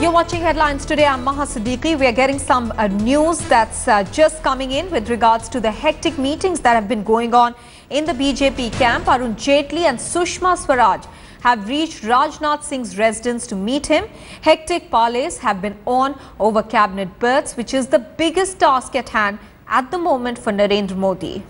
You're watching headlines today. I'm Maha Siddiqui. We are getting some uh, news that's uh, just coming in with regards to the hectic meetings that have been going on in the BJP camp. Arun Jaitley and Sushma Swaraj have reached Rajnath Singh's residence to meet him. Hectic parleys have been on over cabinet berths, which is the biggest task at hand at the moment for Narendra Modi.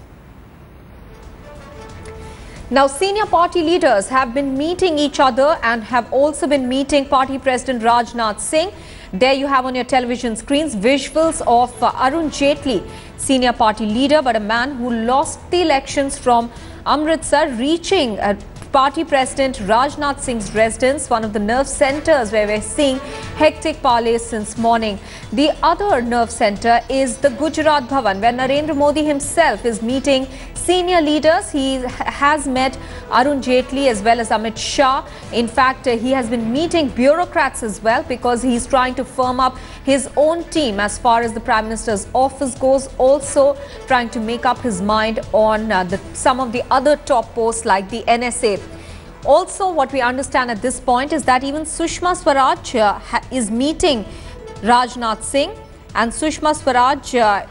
Now, senior party leaders have been meeting each other and have also been meeting Party President Rajnath Singh. There you have on your television screens visuals of uh, Arun Jaitley, senior party leader, but a man who lost the elections from Amritsar, reaching uh, Party President Rajnath Singh's residence, one of the nerve centers where we're seeing hectic parleys since morning. The other nerve center is the Gujarat Bhavan, where Narendra Modi himself is meeting senior leaders. He has met Arun Jaitley as well as Amit Shah. In fact, he has been meeting bureaucrats as well because he's trying to firm up his own team as far as the Prime Minister's office goes. Also trying to make up his mind on uh, the, some of the other top posts like the NSA. Also, what we understand at this point is that even Sushma Swaraj uh, is meeting Rajnath Singh and Sushma Swaraj uh,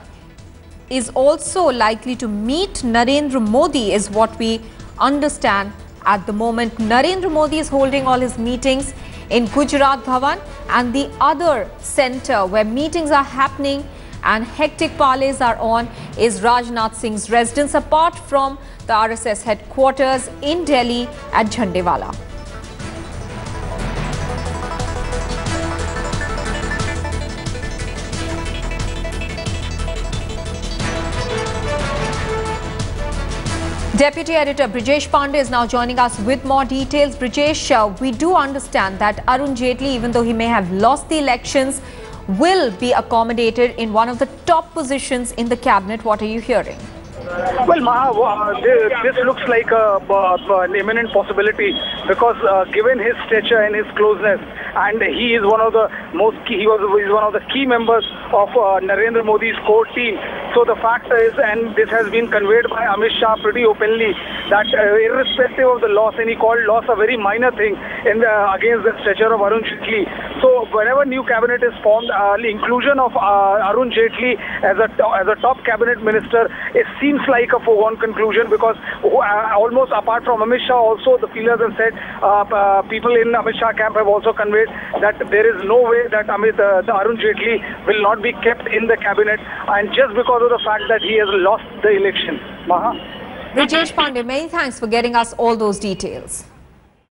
is also likely to meet Narendra Modi is what we understand at the moment. Narendra Modi is holding all his meetings in Gujarat Bhavan and the other center where meetings are happening and hectic parleys are on is Rajnath Singh's residence apart from the RSS headquarters in Delhi at Jhandewala. Deputy Editor Brijesh Pandey is now joining us with more details. Brijesh, uh, we do understand that Arun Jaitley, even though he may have lost the elections, will be accommodated in one of the top positions in the cabinet. What are you hearing? Well, Maha, uh, this looks like a, an imminent possibility because uh, given his stature and his closeness, and he is one of the most key, he was he's one of the key members of uh, Narendra Modi's core team. So the fact is, and this has been conveyed by Amit Shah pretty openly, that uh, irrespective of the loss, and he called loss a very minor thing in the, against the stature of Arun Jaitley. So whenever new cabinet is formed, uh, the inclusion of uh, Arun Jaitley as a as a top cabinet minister, it seems like a foregone conclusion because uh, almost apart from Amit Shah, also the feelers have said uh, uh, people in Amit Shah camp have also conveyed that there is no way that Amit the Arun Jaitley will not be kept in the cabinet, and just because of the fact that he has lost the election. Maha. Brijesh Pandey, many thanks for getting us all those details.